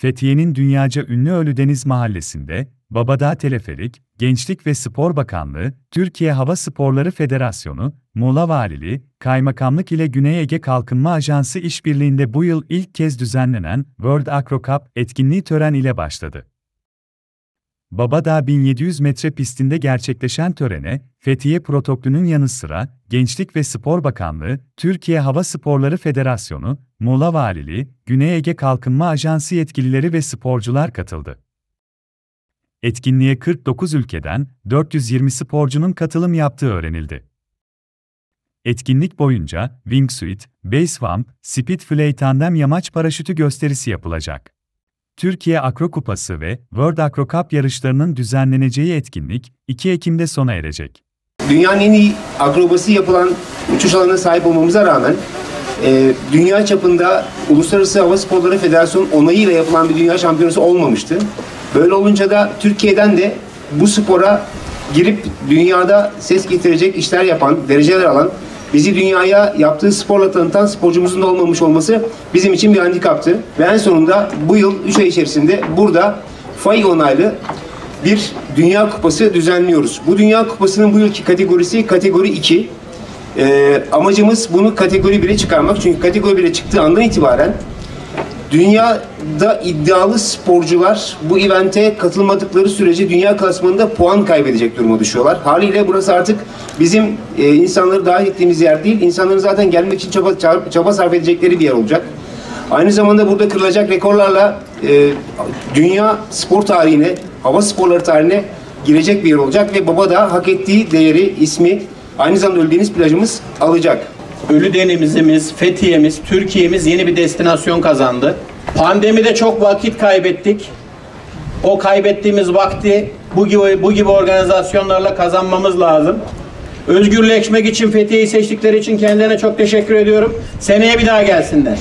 Fethiye'nin dünyaca ünlü Ölüdeniz Mahallesi'nde, Babadağ Teleferik, Gençlik ve Spor Bakanlığı, Türkiye Hava Sporları Federasyonu, Muğla Valiliği, Kaymakamlık ile Güney Ege Kalkınma Ajansı işbirliğinde bu yıl ilk kez düzenlenen World Acro Cup etkinliği tören ile başladı. Babadağ 1700 metre pistinde gerçekleşen törene, Fethiye Protokolü'nün yanı sıra Gençlik ve Spor Bakanlığı, Türkiye Hava Sporları Federasyonu, Muğla Valiliği, Güney Ege Kalkınma Ajansı yetkilileri ve sporcular katıldı. Etkinliğe 49 ülkeden 420 sporcunun katılım yaptığı öğrenildi. Etkinlik boyunca wingsuit, basewamp, speedfly tandem yamaç paraşütü gösterisi yapılacak. Türkiye Akro Kupası ve World Acro Cup yarışlarının düzenleneceği etkinlik 2 Ekim'de sona erecek. Dünyanın en iyi akrobasi yapılan uçuş alanına sahip olmamıza rağmen e, dünya çapında Uluslararası Hava Sporları Federasyonu onayıyla yapılan bir dünya şampiyonası olmamıştı. Böyle olunca da Türkiye'den de bu spora girip dünyada ses getirecek işler yapan, dereceler alan, bizi dünyaya yaptığı sporla tanıtan sporcumuzun da olmamış olması bizim için bir handikaptı. Ve en sonunda bu yıl 3 ay içerisinde burada FAI onaylı bir Dünya Kupası düzenliyoruz. Bu Dünya Kupası'nın bu yılki kategorisi kategori 2. Ee, amacımız bunu kategori 1'e çıkarmak. Çünkü kategori 1'e çıktığı andan itibaren dünyada iddialı sporcular bu evente katılmadıkları sürece dünya klasmanında puan kaybedecek duruma düşüyorlar. Haliyle burası artık bizim e, insanları dahil ettiğimiz yer değil. İnsanların zaten gelmek için çaba, çaba, çaba sarf edecekleri bir yer olacak. Aynı zamanda burada kırılacak rekorlarla e, dünya spor tarihine, hava sporları tarihine girecek bir yer olacak ve Baba da hak ettiği değeri, ismi aynı zamanda Ölüdeniz plajımız alacak. Ölüdeniz'imiz, Fethiye'miz, Türkiye'miz yeni bir destinasyon kazandı. Pandemide çok vakit kaybettik. O kaybettiğimiz vakti bu gibi, bu gibi organizasyonlarla kazanmamız lazım. Özgürleşmek için Fethiye'yi seçtikleri için kendilerine çok teşekkür ediyorum. Seneye bir daha gelsinler.